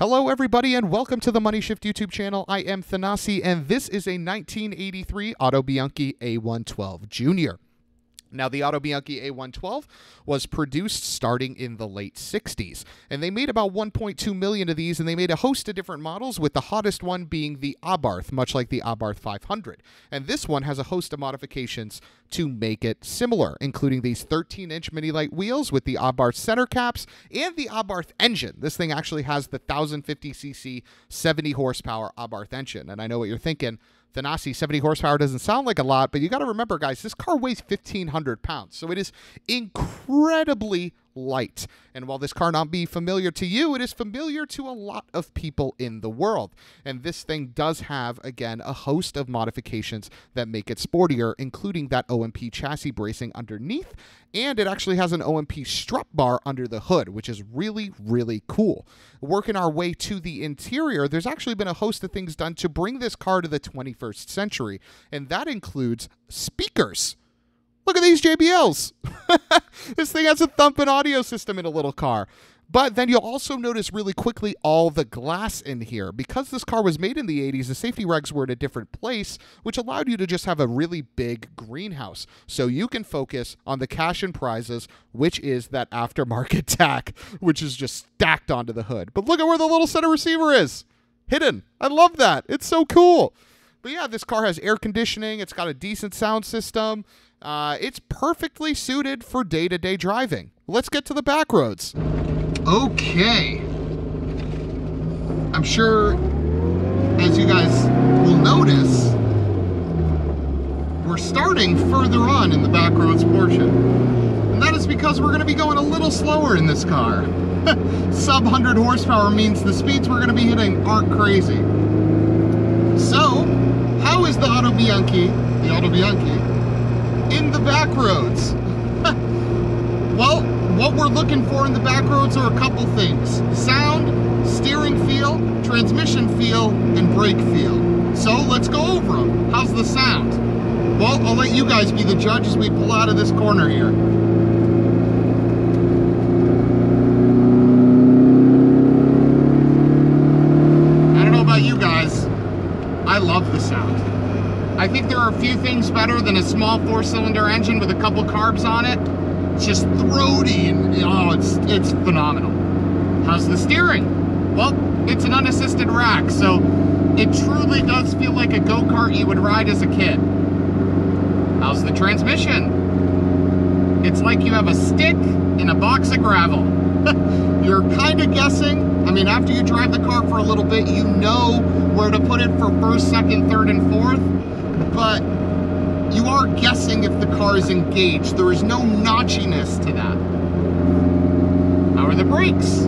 Hello, everybody, and welcome to the Money Shift YouTube channel. I am Thanasi, and this is a 1983 Autobianchi A112 Junior. Now, the Autobianchi A112 was produced starting in the late 60s, and they made about 1.2 million of these, and they made a host of different models, with the hottest one being the Abarth, much like the Abarth 500. And this one has a host of modifications to make it similar, including these 13 inch Minilite wheels with the Abarth center caps and the Abarth engine. This thing actually has the 1050cc 70 horsepower Abarth engine. And I know what you're thinking Thanasi 70 horsepower doesn't sound like a lot, but you got to remember, guys, this car weighs 1,500 pounds. So it is incredibly light. And while this car not be familiar to you, it is familiar to a lot of people in the world. And this thing does have, again, a host of modifications that make it sportier, including that OMP chassis bracing underneath. And it actually has an OMP strut bar under the hood, which is really, really cool. Working our way to the interior, there's actually been a host of things done to bring this car to the 21st century. And that includes speakers. Look at these JBLs. this thing has a thumping audio system in a little car. But then you'll also notice really quickly all the glass in here. Because this car was made in the 80s, the safety regs were in a different place, which allowed you to just have a really big greenhouse. So you can focus on the cash and prizes, which is that aftermarket tach, which is just stacked onto the hood. But look at where the little center receiver is. Hidden. I love that. It's so cool. But yeah, this car has air conditioning. It's got a decent sound system. Uh, it's perfectly suited for day to day driving. Let's get to the back roads. Okay. I'm sure, as you guys will notice, we're starting further on in the back roads portion. And that is because we're going to be going a little slower in this car. Sub 100 horsepower means the speeds we're going to be hitting aren't crazy. How is the Autobianchi, the Autobianchi, in the back roads. well, what we're looking for in the back roads are a couple things. Sound, steering feel, transmission feel, and brake feel. So let's go over them. How's the sound? Well, I'll let you guys be the judge as we pull out of this corner here. I don't know about you guys. I love the sound. I think there are a few a small four-cylinder engine with a couple carbs on it. It's just throaty and oh, it's it's phenomenal. How's the steering? Well, it's an unassisted rack, so it truly does feel like a go-kart you would ride as a kid. How's the transmission? It's like you have a stick in a box of gravel. You're kind of guessing. I mean, after you drive the car for a little bit, you know where to put it for first, second, third, and fourth but you are guessing if the car is engaged. There is no notchiness to that. How are the brakes?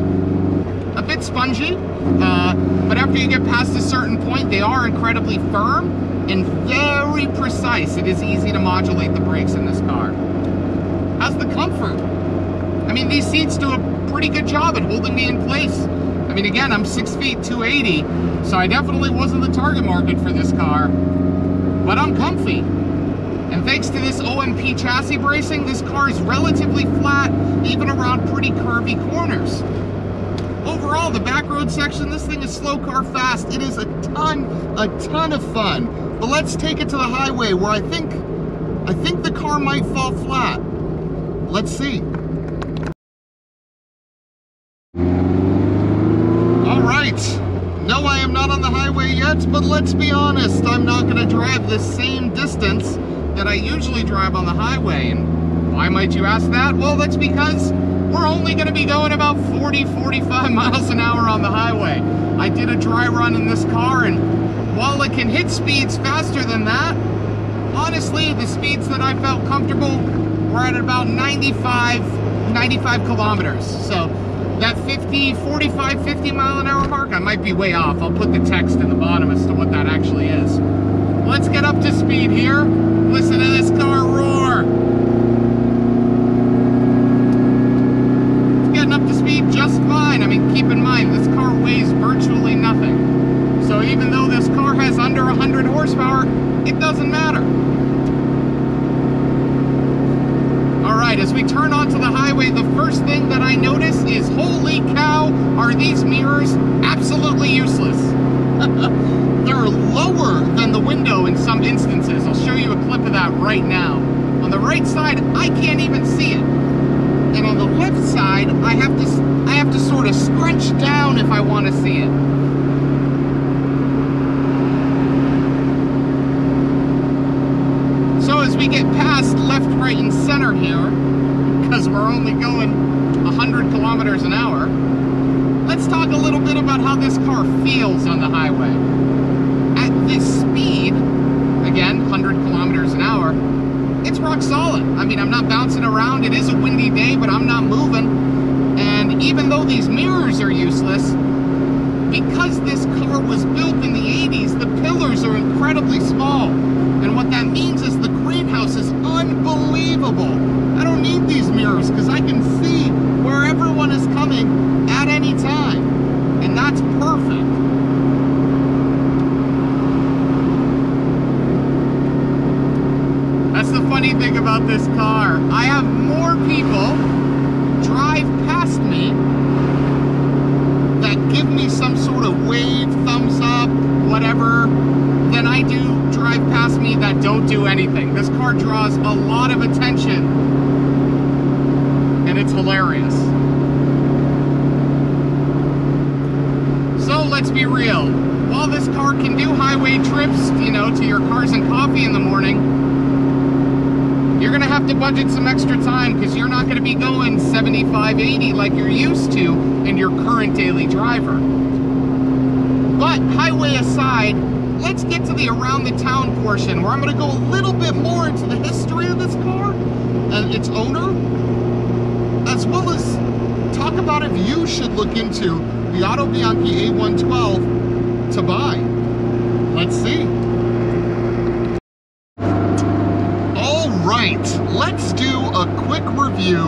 A bit spongy, uh, but after you get past a certain point, they are incredibly firm and very precise. It is easy to modulate the brakes in this car. How's the comfort? I mean, these seats do a pretty good job at holding me in place. I mean, again, I'm 6 feet 280, so I definitely wasn't the target market for this car but I'm comfy. And thanks to this OMP chassis bracing, this car is relatively flat, even around pretty curvy corners. Overall, the back road section, this thing is slow car fast. It is a ton, a ton of fun. But let's take it to the highway where I think, I think the car might fall flat. Let's see. All right. No, I am not on the highway yet, but let's be honest, I'm not going to drive the same distance that I usually drive on the highway. And why might you ask that? Well, that's because we're only going to be going about 40, 45 miles an hour on the highway. I did a dry run in this car, and while it can hit speeds faster than that, honestly, the speeds that I felt comfortable were at about 95, 95 kilometers. So that 50, 45, 50 mile an hour mark, I might be way off. I'll put the text in the bottom as to what that actually is. Let's get up to speed here. Listen to this car roar. It's getting up to speed just fine. I mean, keep in mind, this car weighs virtually nothing. So even though this car has under 100 horsepower, it doesn't matter. right, as we turn onto the highway, the first thing that I notice is, holy cow, are these mirrors absolutely They're lower than the window in some instances. I'll show you a clip of that right now. On the right side, I can't even see it. And on the left side, I have to I have to sort of scrunch down if I want to see it. So as we get past left, right, and center here, because we're only going 100 kilometers an hour, let's talk a little bit about how this car feels on the highway. At this speed, again, 100 kilometers an hour, it's rock solid. I mean, I'm not bouncing around. It is a windy day, but I'm not moving. And even though these mirrors are useless, because this car was built in the 80s, the pillars are incredibly small. And what that means is the greenhouse is unbelievable. I don't need these mirrors because I can see where everyone is coming at any time. And that's perfect. That's the funny thing about this car. I have more people drive past me that give me some sort of wave, thumbs up, whatever, than I do drive past me that don't do anything. This car draws a lot of attention and it's hilarious. So let's be real. While this car can do highway trips, you know, to your cars and coffee in the morning, you're gonna have to budget some extra time because you're not gonna be going 75, 80 like you're used to in your current daily driver. But highway aside, let's get to the around the town portion where I'm gonna go a little bit more into the history of this car and its owner, as well as talk about if you should look into the Autobianchi A112 to buy. Let's see. All right, let's do a quick review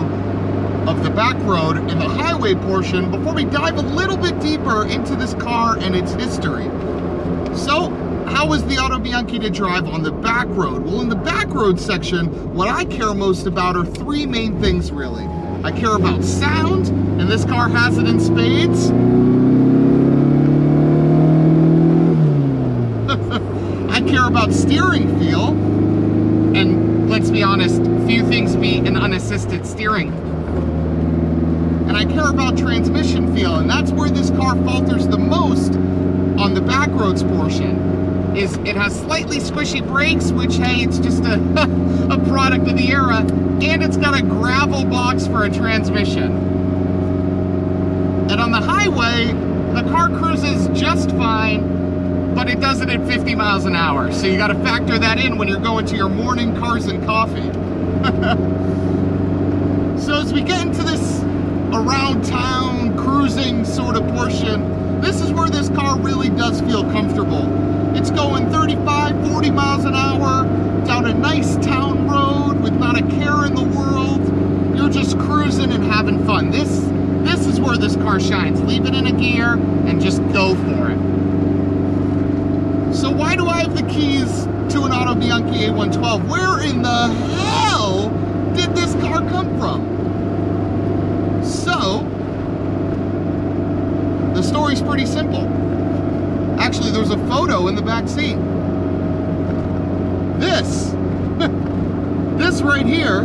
of the back road and the highway portion before we dive a little bit deeper into this car and its history. So, how is the Autobianchi to drive on the back road? Well, in the back road section, what I care most about are three main things really. I care about sound, and this car has it in spades. I care about steering feel, and let's be honest, few things beat an unassisted steering. And I care about transmission feel, and that's where this car falters the most on the back roads portion. Is it has slightly squishy brakes, which hey, it's just a, a product of the era, and it's got a gravel box for a transmission. And on the highway, the car cruises just fine, but it does it at 50 miles an hour. So you got to factor that in when you're going to your morning cars and coffee. so as we get into this around town cruising sort of portion, this is where this car really does feel comfortable. It's going 35, 40 miles an hour down a nice town road with not a care in the world. You're just cruising and having fun. This, this is where this car shines. Leave it in a gear and just go for it. So why do I have the keys to an Autobianchi A112? Where in the hell did this car come from? So, the story's pretty simple. Actually, there's a photo in the back seat. This, this right here,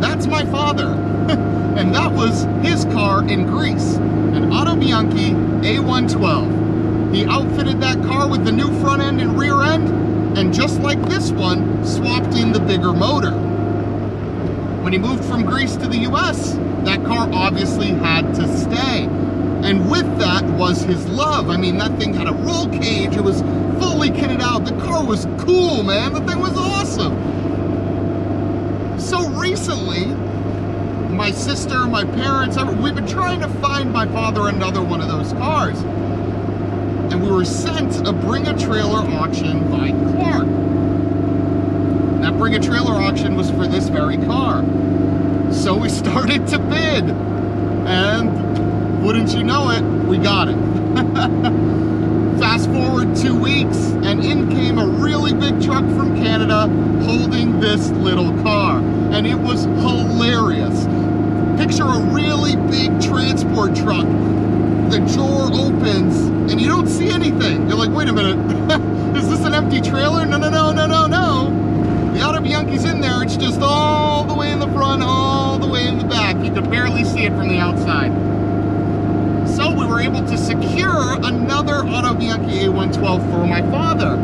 that's my father. and that was his car in Greece, an Autobianchi A112. He outfitted that car with the new front end and rear end, and just like this one, swapped in the bigger motor. When he moved from Greece to the US, that car obviously had to stay. And with that was his love. I mean, that thing had a roll cage. It was fully kitted out. The car was cool, man. The thing was awesome. So recently, my sister, my parents, we've been trying to find my father another one of those cars. And we were sent a Bring a Trailer auction by Clark. That Bring a Trailer auction was for this very car. So we started to bid. And wouldn't you know it, we got it. Fast forward two weeks, and in came a really big truck from Canada holding this little car. And it was hilarious. Picture a really big transport truck. The door opens, and you don't see anything. You're like, wait a minute, is this an empty trailer? No, no, no, no, no, no. The Autobianchi's in there. It's just all the way in the front, all the way in the back. You could barely see it from the outside. So we were able to secure another Autobianchi A112 for my father.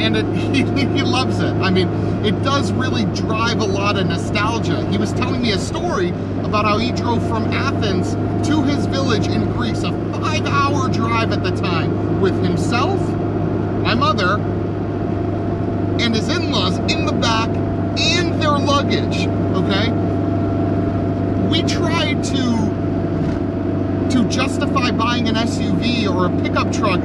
And it, he, he loves it. I mean, it does really drive a lot of nostalgia. He was telling me a story about how he drove from Athens to his village in Greece, a five hour drive at the time, with himself, my mother, and his in-laws in the back and their luggage, okay? We tried to to justify buying an SUV or a pickup truck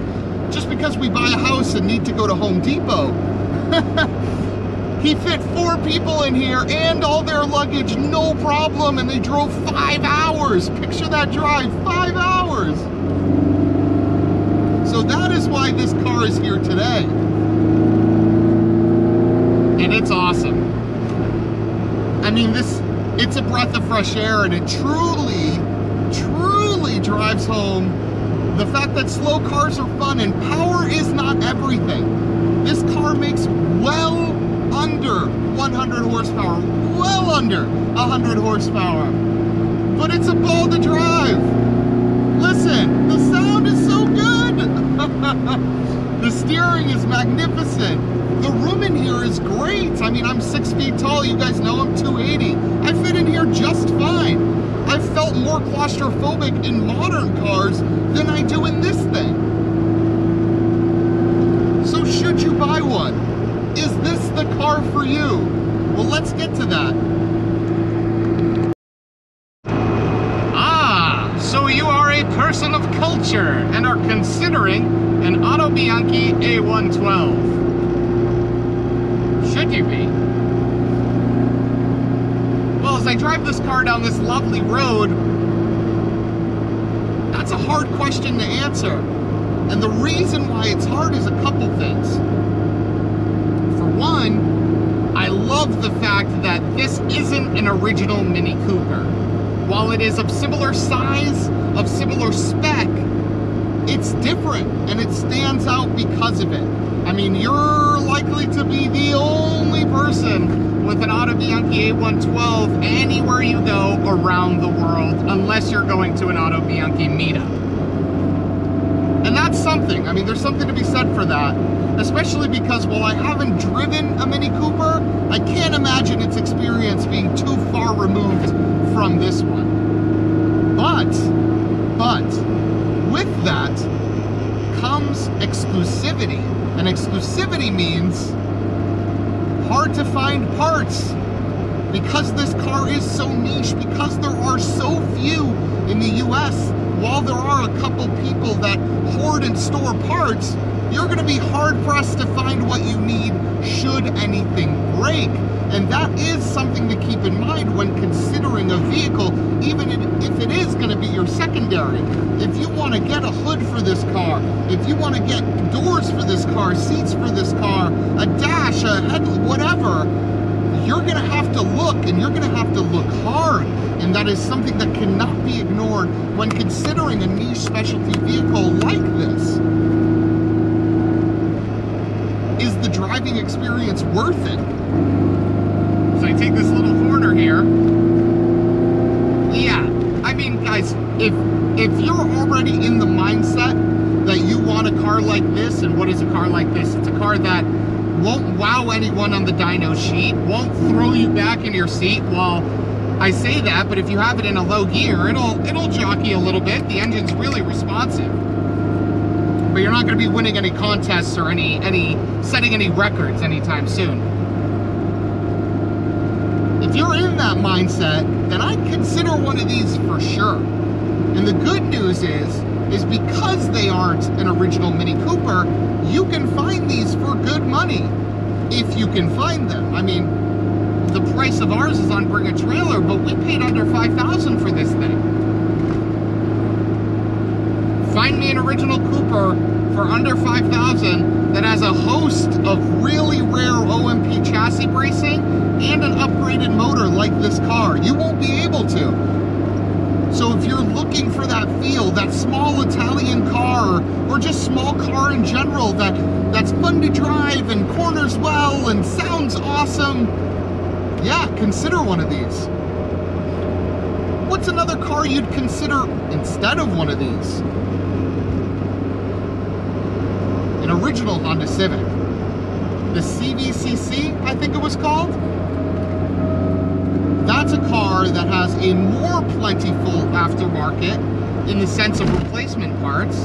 just because we buy a house and need to go to Home Depot. he fit four people in here and all their luggage, no problem, and they drove five hours. Picture that drive, five hours. So that is why this car is here today. And it's awesome. I mean, this, it's a breath of fresh air and it truly, truly drives home the fact that slow cars are fun and power is not everything. This car makes well under 100 horsepower, well under 100 horsepower. But it's a ball to drive. Listen, the sound is so good. the steering is magnificent. The room in here is great. I mean, I'm six feet tall. You guys know I'm 280. I fit in here just fine. More claustrophobic in modern cars than I do in this thing. So should you buy one? Is this the car for you? Well, let's get to that. Ah, so you are a person of culture and are considering an Autobianchi A112. Should you be? Well, as I drive this car down this lovely road, hard question to answer. And the reason why it's hard is a couple things. For one, I love the fact that this isn't an original Mini Cooper. While it is of similar size, of similar spec, it's different and it stands out because of it. I mean, you're likely to be the only person with an Autobianchi A112 anywhere you go around the world, unless you're going to an Autobianchi meetup. And that's something. I mean, there's something to be said for that, especially because while I haven't driven a Mini Cooper, I can't imagine its experience being too far removed from this one. But, but, with that comes exclusivity. And exclusivity means hard to find parts. Because this car is so niche, because there are so few in the US, while there are a couple people that hoard and store parts, you're gonna be hard pressed to find what you need should anything break. And that is something to keep in mind when considering a vehicle, even if it is gonna be your secondary. If you wanna get a hood for this car, if you wanna get doors for this car, seats for this car, a dash, a head, whatever, you're gonna have to look and you're gonna have to look hard. And that is something that cannot be ignored when considering a niche specialty vehicle like this. Is the driving experience worth it? I take this little corner here. Yeah, I mean, guys, if if you're already in the mindset that you want a car like this, and what is a car like this? It's a car that won't wow anyone on the dyno sheet, won't throw you back in your seat while I say that, but if you have it in a low gear, it'll it'll jockey a little bit. The engine's really responsive. But you're not going to be winning any contests or any any setting any records anytime soon. If you're in that mindset, then I'd consider one of these for sure. And the good news is, is because they aren't an original Mini Cooper, you can find these for good money if you can find them. I mean, the price of ours is on Bring a Trailer, but we paid under 5000 for this thing. Find me an original Cooper for under 5000 that has a host of really rare OMP chassis bracing and an upgraded motor like this car. You won't be able to. So if you're looking for that feel, that small Italian car, or just small car in general that that's fun to drive and corners well and sounds awesome, yeah, consider one of these. What's another car you'd consider instead of one of these? An original Honda Civic. The CVCC, I think it was called that's a car that has a more plentiful aftermarket in the sense of replacement parts.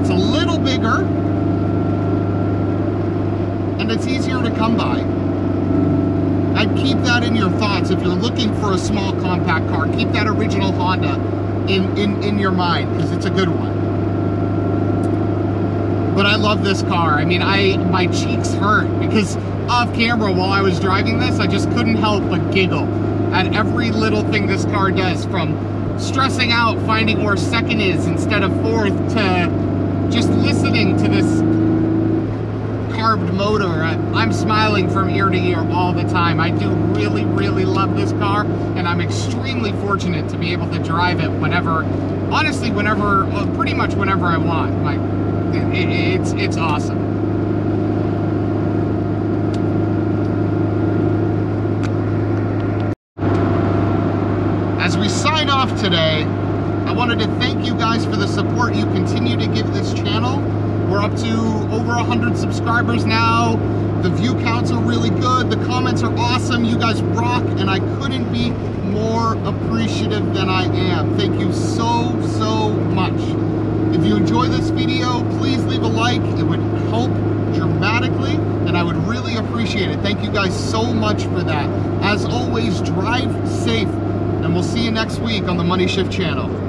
It's a little bigger and it's easier to come by. I'd keep that in your thoughts if you're looking for a small compact car. Keep that original Honda in, in, in your mind because it's a good one. But I love this car. I mean, I my cheeks hurt because off camera while I was driving this, I just couldn't help but giggle at every little thing this car does from stressing out finding where second is instead of fourth to just listening to this carbed motor. I, am smiling from ear to ear all the time. I do really, really love this car and I'm extremely fortunate to be able to drive it whenever, honestly, whenever, well, pretty much whenever I want. Like, it, it, it's, it's awesome. As we sign off today, I wanted to thank you guys for the support you continue to give this channel. We're up to over 100 subscribers now. The view counts are really good. The comments are awesome. You guys rock, and I couldn't be more appreciative than I am. Thank you so, so much. If you enjoy this video, please leave a like. It would help dramatically, and I would really appreciate it. Thank you guys so much for that. As always, drive safe and we'll see you next week on the Money Shift channel.